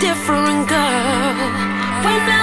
different girl. When I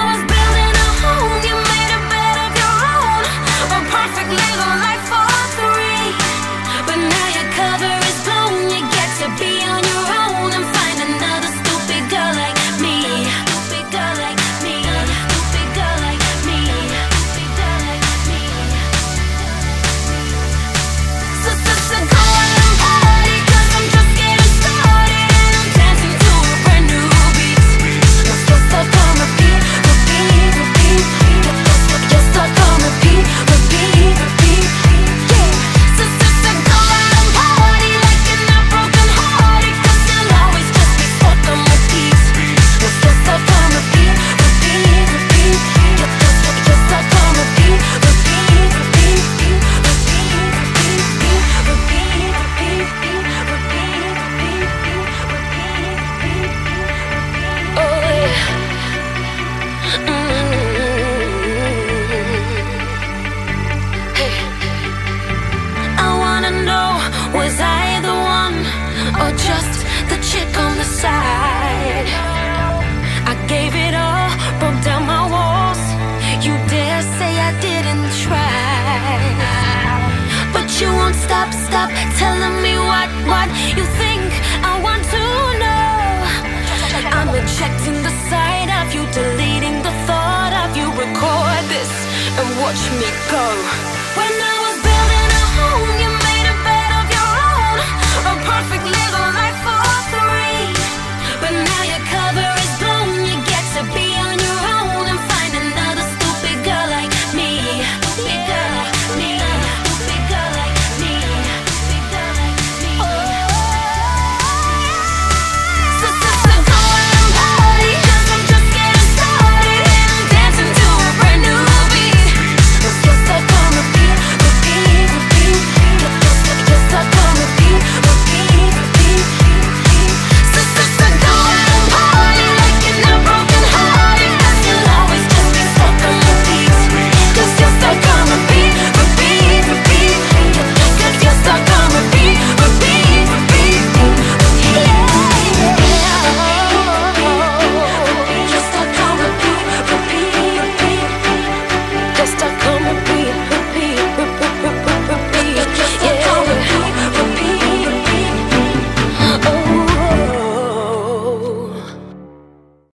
Don't stop, stop telling me what, what you think. I want to know. I'm rejecting the sight of you, deleting the thought of you. Record this and watch me go.